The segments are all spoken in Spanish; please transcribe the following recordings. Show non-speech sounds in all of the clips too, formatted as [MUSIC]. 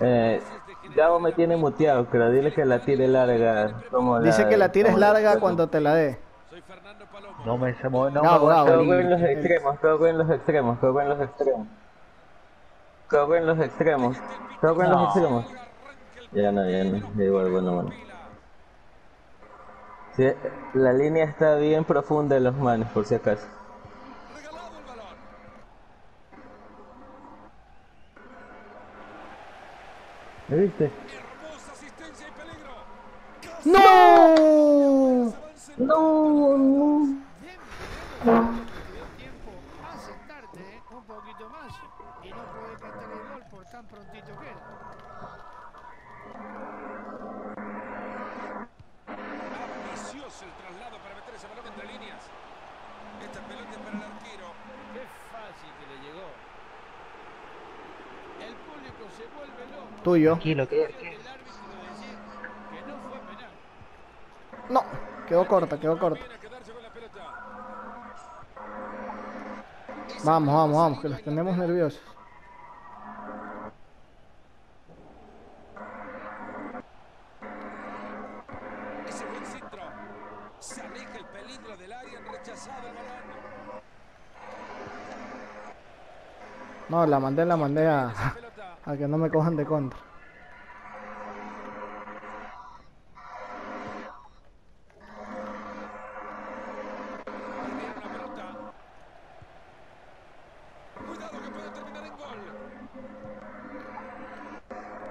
Eh, Gabo me tiene muteado, pero dile que la tire larga. Como Dice que la tires larga cuando te la dé. No me se mueve, no Gabo, me Gabo, en los extremos, cago en los extremos, cago en los extremos. Cago en los extremos, cago en los extremos. Ya no, ya no, ya igual, bueno, bueno. Sí, la línea está bien profunda de los manes, por si acaso. Regalado el balón. ¿Me viste? Hermosa asistencia y peligro. ¡No! No, no. un poquito más y no cantar el gol por tan prontito que. Ambicioso el traslado para meter ese balón entre líneas. Esta pelota es para el arquero. Qué fácil que le llegó. El público se vuelve loco. Tuyo. Decir que no quedó corta, quedó corta. Vamos, vamos, vamos, que los tenemos nerviosos. Ese buen centro. Se aleja el peligro del área. Han rechazado el balón. No, la mandé, la mandé a, que no me cojan de contra.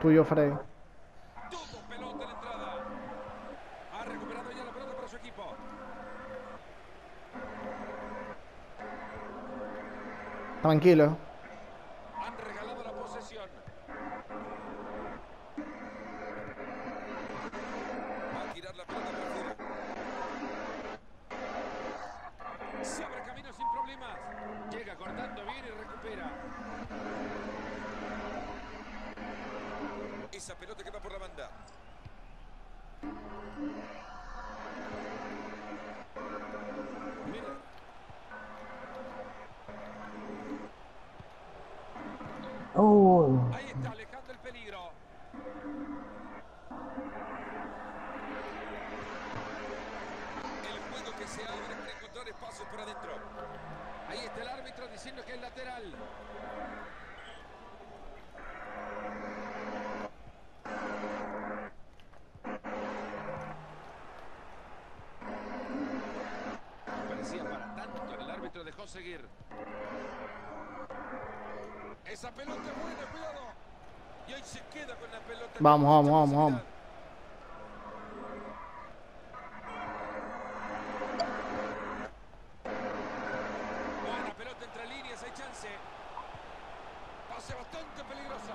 Tuyo, Freddy. Tranquilo. Han regalado la posesión. Va a tirar la pelota para afuera. Se abre camino sin problemas. Llega cortando bien y recupera. Esa pelota que va por la banda. Mira. Oh, Ahí está, alejando el peligro. El juego que se abre para encontrar espacios por adentro. Ahí está el árbitro diciendo que es lateral. No parecía para tanto, el árbitro dejó seguir. Esa pelota es buena, cuidado. Y hoy se queda con la pelota. Vamos, vamos, vamos, vamos. Buena pelota entre líneas, hay chance. Pase bastante peligroso.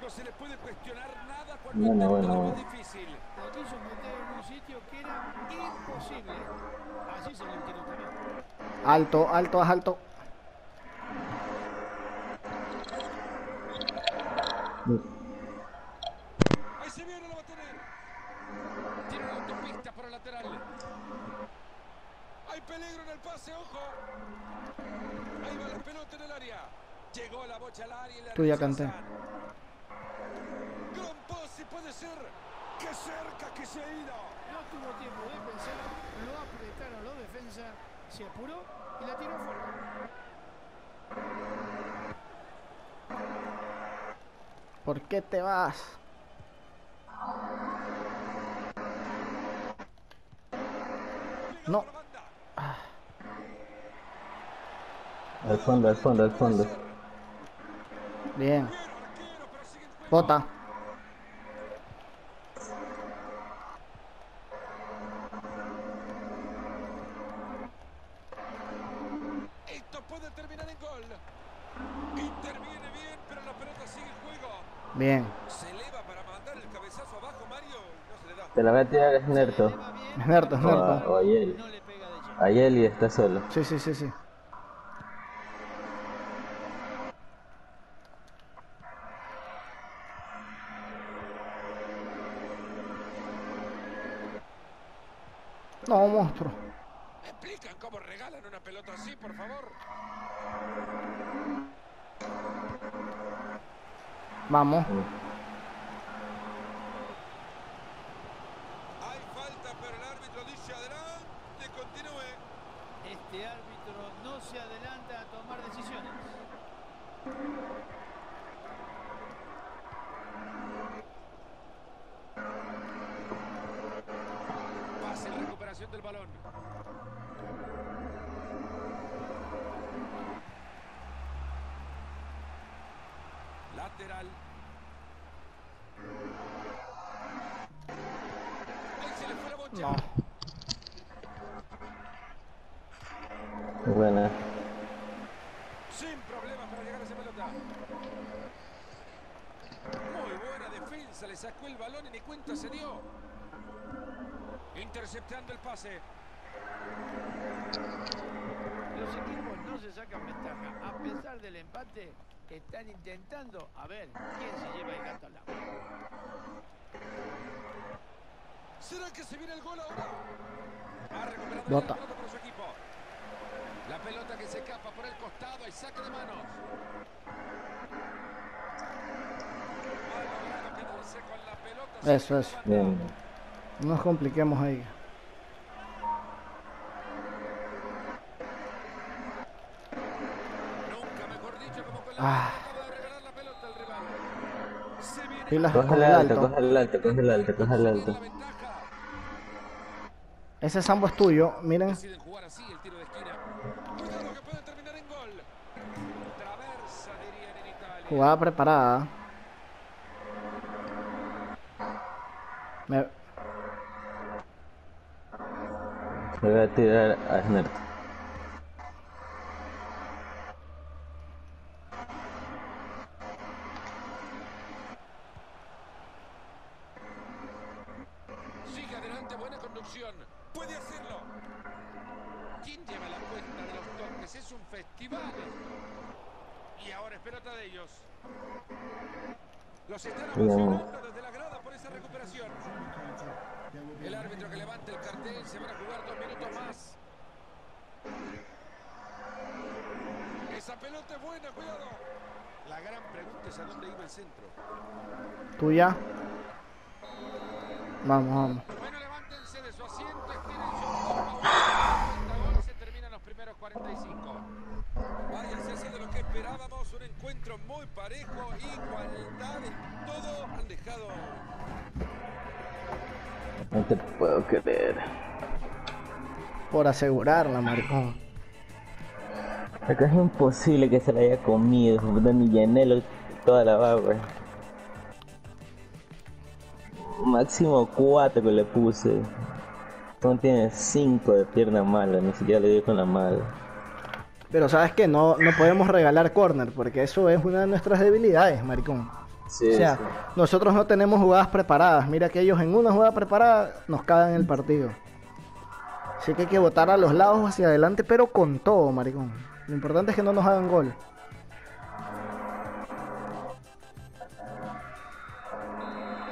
No se le puede cuestionar nada cuando Bueno, bueno, lo bueno. difícil. La quiso meter en un sitio que era imposible. Así se le tiró también. Alto, alto, alto. Ahí se viene, lo va a tener. Tiene una autopista por el lateral. Hay peligro en el pase, ojo. Ahí va la pelota en el área. Llegó la bocha al área y la Tú ya canté. Gran pase puede ser. ¡Qué cerca que se ha ido! No tuvo tiempo de pensar, lo apretaron los defensas, se apuró y la tiró fuera. ¿Por qué te vas? No. al fondo, al fondo, al fondo. Bien. Bota. Esto puede terminar en gol. Interviene bien, pero la pelota sigue en juego. Bien. Se eleva para mandar el cabezazo abajo, Mario. y No se le da. Te la voy a tirar a Snerto. Es Nerto, es O a, Nerto. o. A Yeli está solo. Sí, sí, sí, sí. No, monstruo. ¿Me explican cómo regalan una pelota así, por favor? Vamos. árbitro dice adelante, continúe. Este árbitro no se adelanta a tomar decisiones. Pase la recuperación del balón. Lateral. Ahí se le fue la bocha. No. Buena. Sin problemas para llegar a esa pelota. Muy buena defensa, le sacó el balón y ni cuenta se dio. Interceptando el pase. Los equipos no se sacan ventaja. A pesar del empate, están intentando a ver quién se lleva el gato al agua. ¿Será que se viene el gol ahora? Ha recuperado Bota. la pelota para su equipo. La pelota que se escapa por el costado y saque de manos. Eso, eso. Bien. No nos compliquemos ahí. Nunca mejor dicho como con la Ah. acaba de regalar la pelota al rival. Se viene Pilas Coge el alto, coge el alto, coge el alto, coge el alto. Ese sambo es tuyo. Miren. Jugada preparada. Me- voy a tirar a Snert. Sigue adelante, buena conducción. Puede hacerlo. ¿Quién lleva la cuenta de los toques? Es un festival. Y ahora es pelota de ellos. Los están emocionando desde la grada por esa recuperación. El árbitro que levanta el cartel se van a jugar dos minutos más. Esa pelota es buena, cuidado. La gran pregunta es a dónde iba el centro. tuya. Vamos, vamos. Bueno, levántense de su asiento, estiren su copa. gol se terminan los primeros 45. Vaya, si ha sido lo que esperábamos, un encuentro muy parejo, igualdad en todo. Han dejado No te puedo creer. Por asegurarla, maricón. Acá es imposible que se la haya comido. Ni llenelo toda la barra. Máximo 4 que le puse. No tiene 5 de pierna mala, ni siquiera le dio con la mala. Pero sabes que no, no podemos regalar corner, porque eso es una de nuestras debilidades, maricón. Sí, O sea, sí. nosotros no tenemos jugadas preparadas. Mira que ellos en una jugada preparada nos cagan el partido. Así que hay que botar a los lados hacia adelante, pero con todo, maricón. Lo importante es que no nos hagan gol.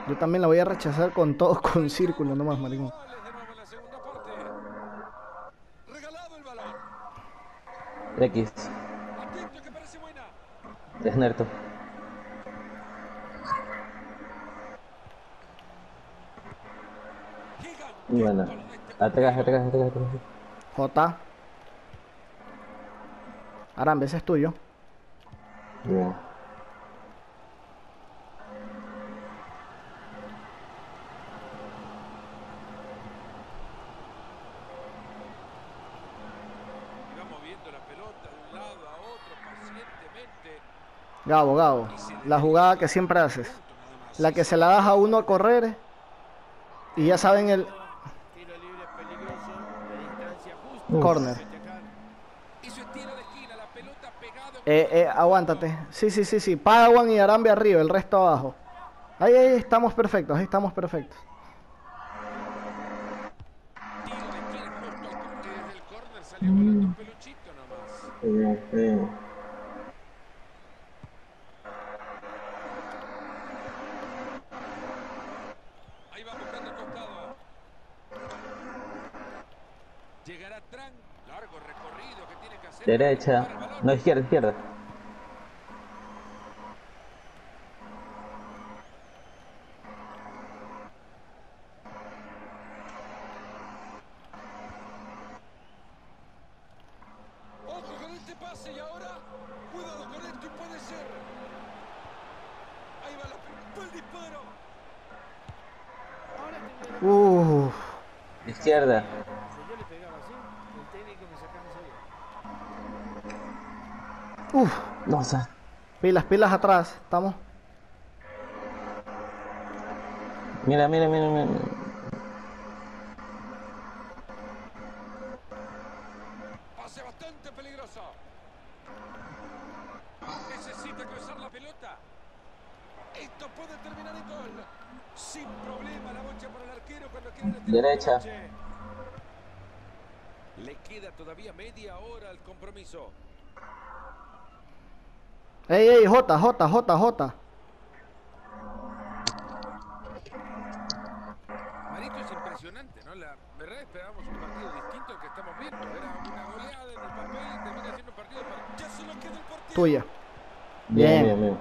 Yo también la voy a rechazar con todo, [LAUGHS] con círculo nomás, maricón. goles de nuevo en la segunda parte. Regalado el balón. X. Snerto. Gigante. Bueno. Atrás, atrás, atrás, atrás. J. Arambe, ese es tuyo. Bien. Iba moviendo la pelota de un lado a otro pacientemente. Gabo, Gabo. La jugada que siempre haces. La que se la das a uno a correr. Y ya saben el corner. Eh, eh, aguántate. Sí, sí, sí, sí. Padawan y Arambe arriba, el resto abajo. Ahí, ahí estamos perfectos, ahí estamos perfectos. Tiro de esquina justo al corte desde el córner salió volando un peluchito nomás. Bien, bien. Ahí va buscando el costado. Llegará Tran, largo recorrido que tiene que hacer. Derecha. No, izquierda, izquierda. Ojo con este pase y ahora cuidado con esto y puede ser. Ahí va la fue el disparo. Ahora tendrá Uff. Izquierda. Uf, No, sea. pilas, pilas atrás. Estamos. Mira, mira, mira, mira. Pase bastante peligroso. Necesita cruzar la pelota. Esto puede terminar en gol. Sin problema la bocha por el arquero cuando quiere Derecha. la boche. Le queda todavía media hora al compromiso. Ey, ey, J, J, J, J. Marito es impresionante, ¿no? La verdad esperábamos un partido distinto al que estamos viendo. Era una goleada en el papel y termina siendo un partido para... Ya solo queda el partido. Tuya. Bien, Bien. bien, bien.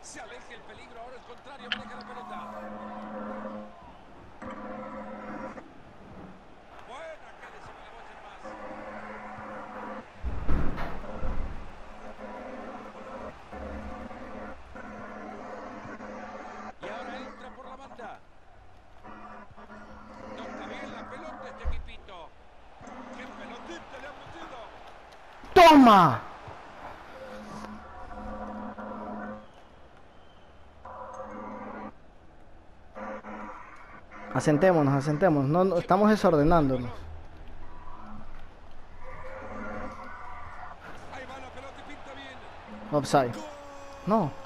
Se aleja el peligro, ahora el contrario, maneja la pelota. Buena que le lleva la bocha en más. Y ahora entra por la banda. Toca bien la pelota este equipito. ¡Qué pelotita le han metido! Asentémonos, asentémonos. No, no, estamos desordenándonos. No.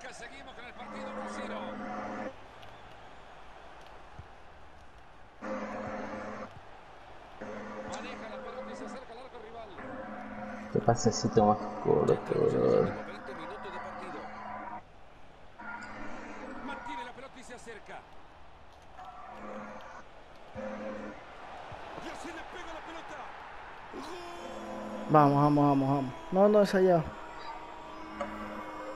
Que seguimos con el partido 1 0. Maneja la pelota y se acerca al arco rival. Qué pasecito más corto, Estamos en los bro. últimos 20 minutos de partido. Mantiene la pelota y se acerca. Y así le pega la pelota. Vamos, vamos, vamos, vamos. No, no es allá.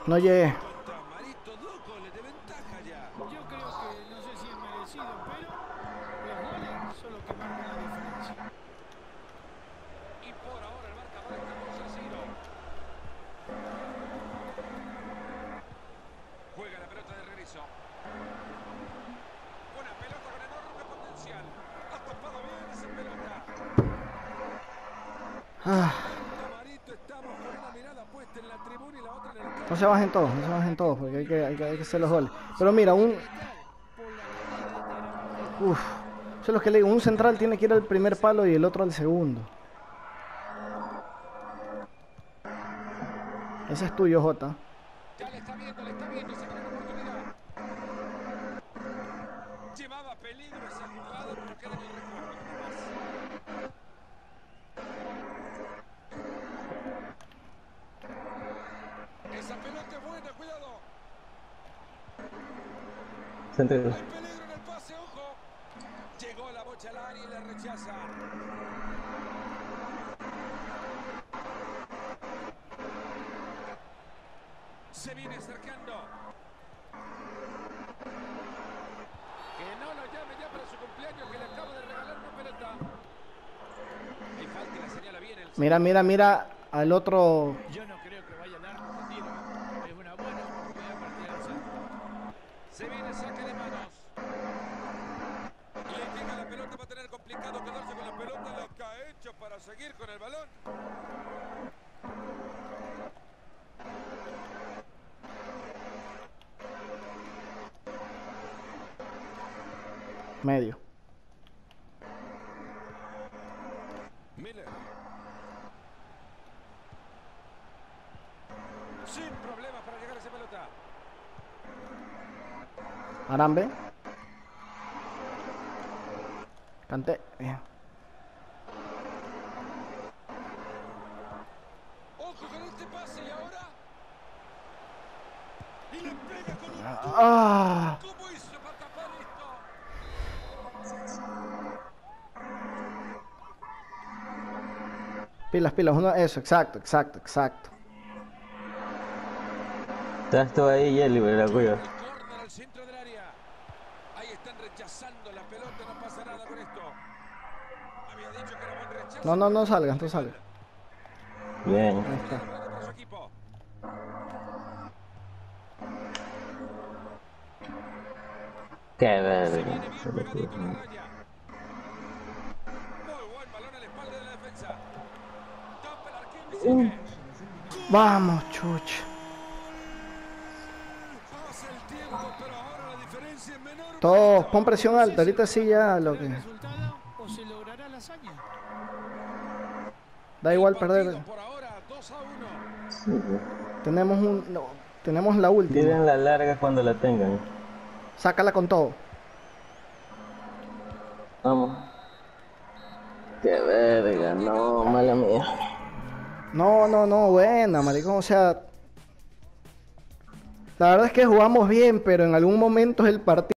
No llegué. Contra Marito, dos goles de ventaja ya. Yo creo que no sé si es merecido, pero los goles son los que marcan la diferencia. Y por ahora el marcador está 2 a 0. Juega la pelota de regreso. Una pelota con enorme potencial. Ha tapado bien esa pelota. Ah, Marito, estamos con una mirada puesta en la tribuna y la otra en el campo. No se bajen todos, no se bajen todos, porque hay que, hacer los goles. Pero mira, un... Uf. Eso es lo que le digo. Un central tiene que ir al primer palo y el otro al segundo. Ese es tuyo, Jota. Ya le está viendo, le está viendo, se gran oportunidad peligro esa jugada, pero queda en el recuerdo. nada más. Esa pelota es buena, cuidado. Centro. Hay peligro en el pase, ojo. Llegó la bocha al área y la rechaza. Se viene acercando. Que no lo llame ya para su cumpleaños, que le acabo de regalar una pelota. Hay falta y la señala bien el Mira, mira, mira al otro. Yo no creo que vaya a dar un tiro. Es una buena oportunidad para tirarse. Se viene saque de manos. Le llega la pelota, va a tener complicado quedarse con la pelota. Lo que ha hecho para seguir con el balón. Medio. Miller. Sin problemas para llegar a esa pelota. Arambe. Canté. Bien. Ojo con este pase y ahora. Y le pega con un. Ah. ¿Cómo hizo para tapar esto? Pilas, pilas. Uno, eso, exacto, exacto, exacto. Estás tú ahí, Jelly, pero la cuida. El córner al centro del área. Ahí están rechazando la pelota, no pasa nada con esto. Había dicho que era buen rechazo. No, no, no salgas, no salgas. Bien. Ahí está. Qué verga. Bien pegadito a la raya. Muy buen balón a la espalda de la defensa. Tapa el arquero y sigue. Vamos, chucha. Pasa el tiempo, pero ahora la diferencia es menor. Todos, pon presión alta. Ahorita sí ya lo ¿El que. Da igual perder. Por ahora, 2 a 1. Sí, sí. Tenemos un. no, tenemos la última. Tiren la larga cuando la tengan. Sácala con todo. Vamos. Qué verga, no, mala mía. No, no, no, buena, maricón. O sea. La verdad es que jugamos bien, pero en algún momento el partido.